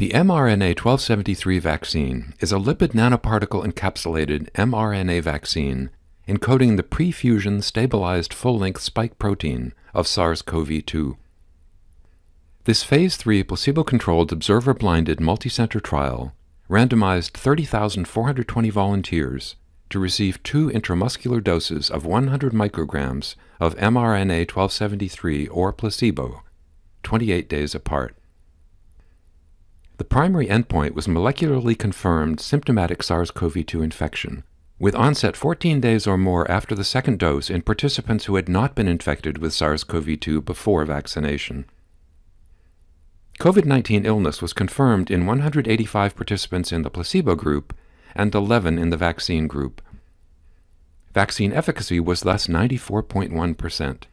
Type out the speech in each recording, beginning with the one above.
The mRNA 1273 vaccine is a lipid nanoparticle encapsulated mRNA vaccine encoding the pre-fusion stabilized full-length spike protein of SARS-CoV-2. This phase 3 placebo-controlled observer-blinded multicenter trial randomized 30,420 volunteers to receive two intramuscular doses of 100 micrograms of mRNA 1273 or placebo, 28 days apart. The primary endpoint was molecularly confirmed symptomatic SARS CoV 2 infection, with onset 14 days or more after the second dose in participants who had not been infected with SARS CoV 2 before vaccination. COVID 19 illness was confirmed in 185 participants in the placebo group and 11 in the vaccine group. Vaccine efficacy was thus 94.1%.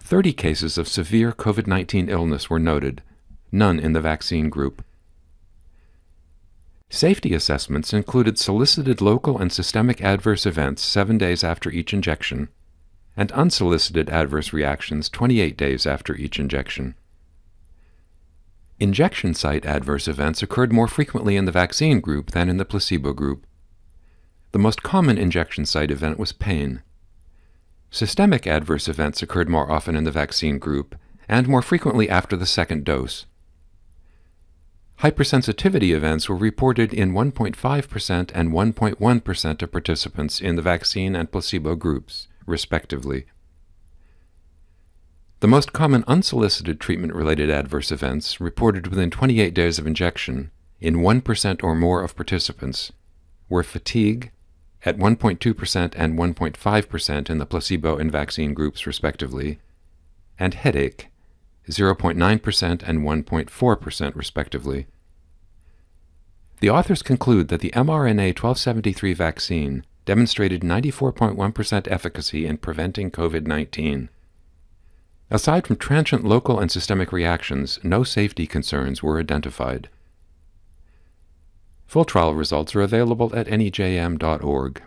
30 cases of severe COVID 19 illness were noted, none in the vaccine group. Safety assessments included solicited local and systemic adverse events seven days after each injection, and unsolicited adverse reactions 28 days after each injection. Injection site adverse events occurred more frequently in the vaccine group than in the placebo group. The most common injection site event was pain. Systemic adverse events occurred more often in the vaccine group and more frequently after the second dose. Hypersensitivity events were reported in 1.5% and 1.1% of participants in the vaccine and placebo groups, respectively. The most common unsolicited treatment related adverse events reported within 28 days of injection in 1% or more of participants were fatigue at 1.2% and 1.5% in the placebo and vaccine groups, respectively, and headache 0.9% and 1.4%, respectively. The authors conclude that the mRNA 1273 vaccine demonstrated 94.1% efficacy in preventing COVID 19. Aside from transient local and systemic reactions, no safety concerns were identified. Full trial results are available at nejm.org.